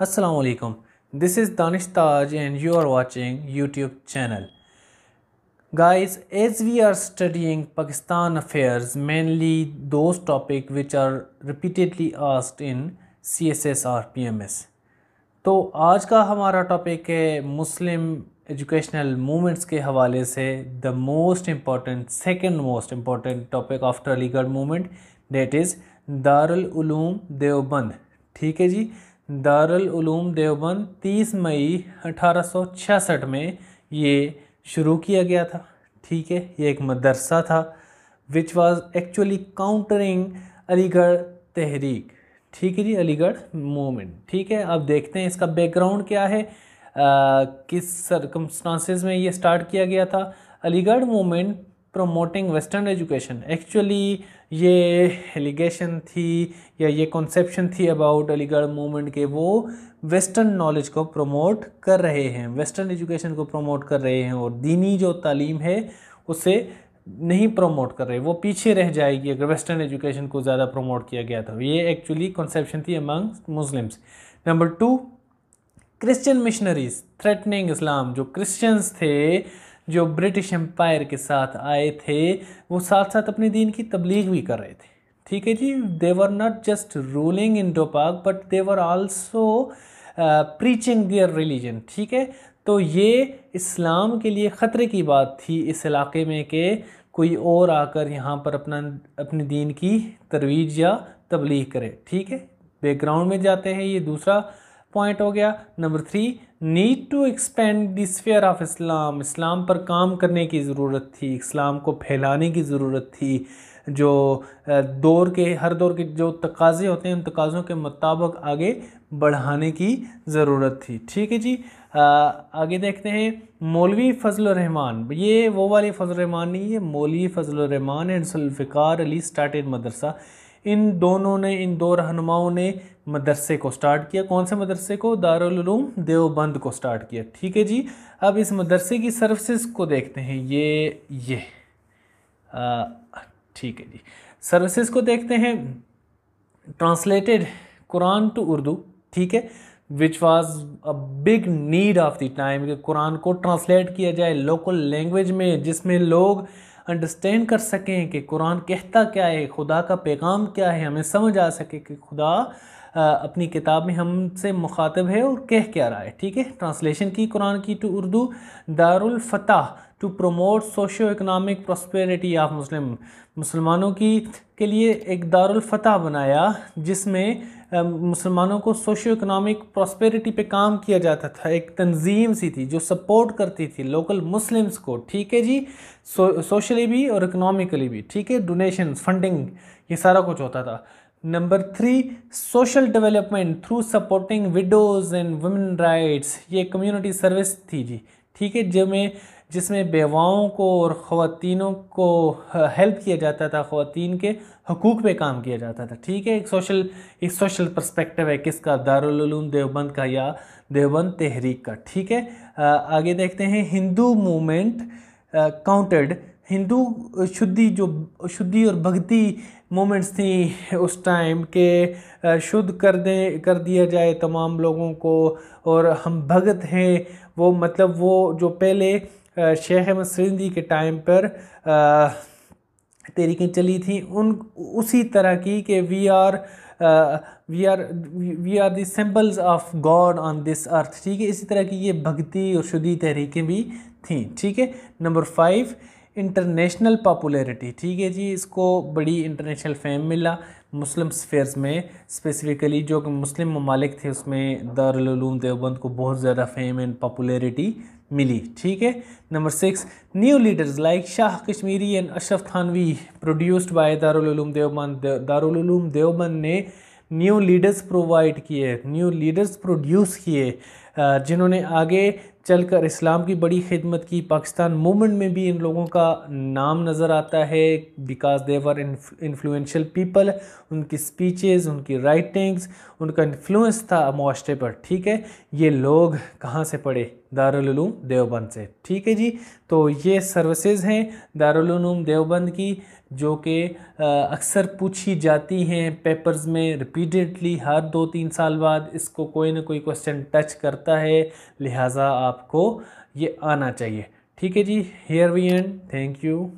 असलकम this is Danish Taj and you are watching YouTube channel guys as we are studying Pakistan affairs mainly दो topic which are repeatedly asked in C S S or P M S तो आज का हमारा topic है Muslim educational movements के हवाले से the most important second most important topic after Aligarh movement that is दारूम Deoband ठीक है जी? दारुल उलूम देवबंद 30 मई 1866 में ये शुरू किया गया था। ठीक है ये एक मदरसा था। Which was actually countering Aligarh तहरीक। ठीक है जी अलीगढ़ मूवमेंट ठीक है अब देखते हैं इसका बैकग्राउंड क्या है। आ, किस सरकमस्टांसिस में ये स्टार्ट किया गया था। Aligarh movement promoting western education actually ये एलिगेशन थी या ये कॉन्सेप्शन थी अबाउट अलीगढ़ मूवमेंट के, वो वेस्टर्न नॉलेज को प्रमोट कर रहे हैं। वेस्टर्न एजुकेशन को प्रमोट कर रहे हैं और दीनी जो तालीम है, उसे नहीं प्रमोट कर रहे। वो पीछे रह जाएगी अगर वेस्टर्न एजुकेशन को ज़्यादा प्रमोट किया गया था। ये एक्चुअली कॉन्सेप्शन थी among Muslims number two Christian missionaries threatening Islam जो क्रिश्चियंस थे जो ब्रिटिश एम्पायर के साथ आए थे, वो साथ साथ अपने दीन की तबलीग भी कर रहे थे। ठीक है जी they were not just ruling in डोपाक but they were also preaching their religion ठीक है? तो ये इस्लाम के लिए ख़तरे की बात थी इस इलाके में कि कोई और आकर यहाँ पर अपना, अपने दीन की तरवीज या तबलीग करे। ठीक है? बैकग्राउंड में जाते हैं, ये दूसरा पॉइंट हो गया। Number three need to expand the sphere of Islam इस्लाम पर काम करने की ज़रूरत थी। इस्लाम को फैलाने की ज़रूरत थी। जो दौर के हर दौर के जो तकाजे होते हैं उन तकाज़ों के मुताबिक आगे बढ़ाने की ज़रूरत थी। ठीक है जी? आ, आगे देखते हैं। मौलवी फजल रहमान। ये वो वाली फजल रहमान नहीं है। मौलवी फजल रहमान एंड जुल्फ़िकार अली स्टार्टेड मदरसा। इन दोनों ने, इन दो रहनुमाओं ने मदरसे को स्टार्ट किया। कौन से मदरसे को? दारुल देवबंद को स्टार्ट किया। ठीक है जी, अब इस मदरसे की सर्विसेज़ को देखते हैं। ये ये। ठीक है जी। सर्विसेज़ को देखते हैं। ट्रांसलेटेड कुरान टू उर्दू ठीक है? Which was a big need of the time कि कुरान को ट्रांसलेट किया जाए। लोकल लैंग्वेज में, जिसमें लोग अंडरस्टैंड कर सकें कि कुरान कहता क्या है, खुदा का पैगाम क्या है, हमें समझ आ सके कि खुदा अपनी किताब में हमसे मुखातब है और कह क्या रहा है। ठीक है? ट्रांसलेशन की, कुरान की to Urdu, Darul Fatah to promote socio economic prosperity of Muslim, मुसलमानों की के लिए एक दारुल फतह बनाया, जिसमें मुसलमानों को सोशो इकनॉमिक प्रॉस्पेरिटी पे काम किया जाता था। एक तंजीम सी थी जो सपोर्ट करती थी लोकल मुस्लिम्स को। ठीक है जी? सो, सोशली भी और इकनॉमिकली भी। ठीक है? डोनेशन फंडिंग ये सारा कुछ होता था। Number three social development through supporting widows and women rights ये कम्युनिटी सर्विस थी जी। ठीक है? जिसमें जिसमें बेवाओं को और ख़वातीनों को हेल्प किया जाता था, ख़वातीन के हकूक़ पे काम किया जाता था। ठीक है, एक सोशल एक सोशल पर्सपेक्टिव है किसका? दारुल देवबंद का या देवबंद तहरीक का। ठीक है आगे देखते हैं, हिंदू मूवमेंट काउंटेड हिंदू शुद्धि जो, शुद्धि और भक्ति मोमेंट्स थी उस टाइम के शुद्ध कर दें, कर दिया जाए तमाम लोगों को। और हम भगत हैं, वो मतलब वो जो पहले शेख अहमद सिंधी के टाइम पर तहरीकें चली थी। उन, उसी तरह की कि we are we are we are the symbols of God on this earth ठीक है? इसी तरह की ये भक्ति और शुदी तहरीकें भी थी, ठीक है? नंबर फाइव इंटरनेशनल पॉपुलैरिटी ठीक है जी, इसको बड़ी इंटरनेशनल फेम मिला मुस्लिम स्फेयर्स में स्पेसिफिकली जो मुस्लिम ममालिक थे, उसमें दारुल देवबंद को बहुत ज़्यादा फेम एंड पॉपुलैरिटी मिली। ठीक है? Number six new leaders like Shah Kashmiri and Ashraf Thanvi produced by Darul Deoband Darul Deoband ने न्यू लीडर्स प्रोवाइड किए न्यू लीडर्स प्रोड्यूस किए। जिन्होंने आगे चलकर इस्लाम की बड़ी खिदमत की। पाकिस्तान मूवमेंट में भी इन लोगों का नाम नज़र आता है। Because they were influential people उनकी स्पीचेस उनकी राइटिंग्स उनका इन्फ्लुएंस था माशरे पर। ठीक है? ये लोग कहाँ से पढ़े दारुल देवबंद से। ठीक है जी? तो ये सर्विसेज़ हैं दारुल देवबंद की, जो कि अक्सर पूछी जाती हैं पेपर्स में रिपीटेडली हर दो तीन साल बाद इसको कोई ना कोई क्वेश्चन टच करता है लिहाजा आपको ये आना चाहिए। ठीक है जी here we end thank you